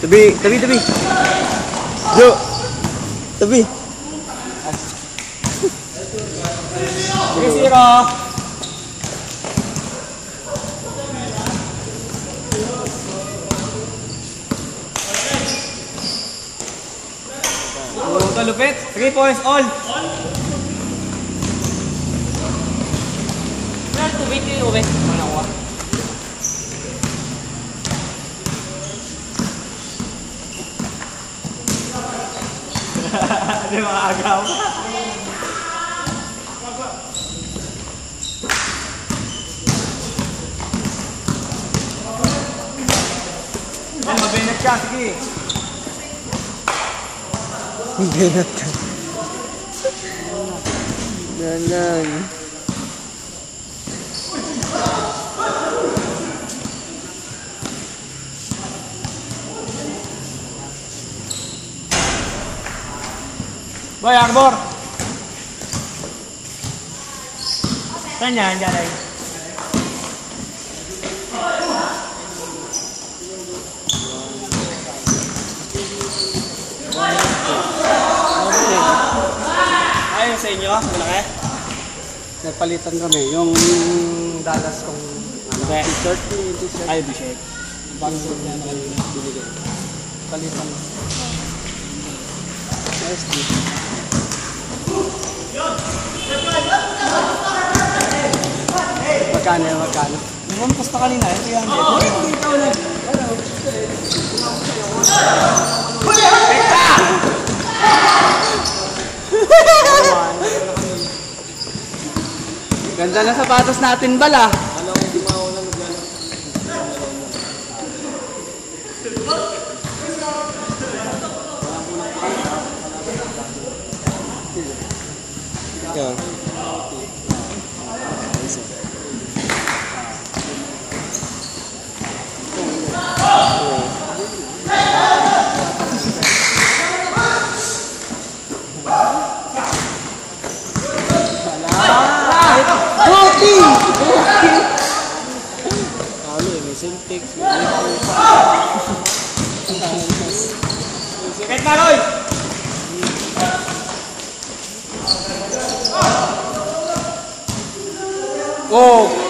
Tabi, tabi, tabi. Jo. Tabi. 3-0. Oh, kalupit. 3 points all. Meron tubig kayo. Ano ko? Hindi makagaw. Yan, mabinet ka. Sige. Ganat ka. Ganyan. Boy, Arbor. Diyan ay. Ayun sa inyo? Malaki? Nagpalitan kami. Yung Dallas kong ano, Okay. t-shirt. T-shirt. Ay. Sponsor niya na kanina. Binigay. Palitan. Nice dude. Magkano yan? Magkano? Yung post na kanina, ito yan. Ito yan. Ganda na sapatos natin bala. Yan. Kopi! Whoa.